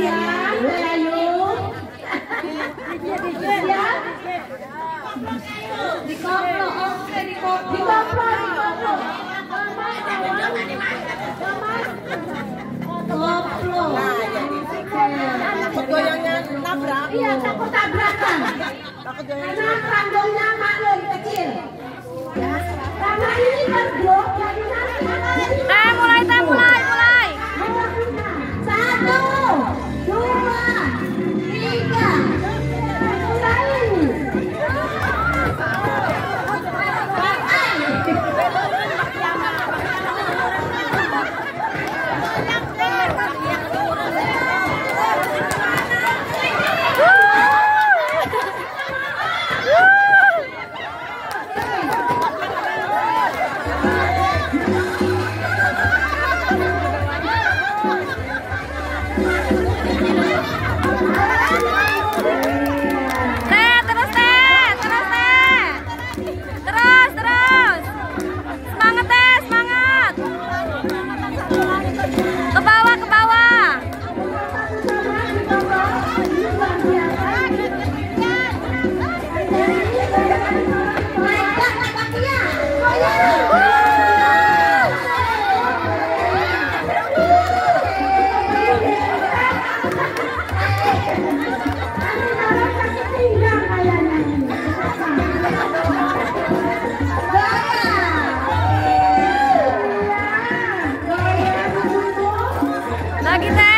oke koplo goyangnya iya takut tabrakan. Takut goyangnya Lagi tayo!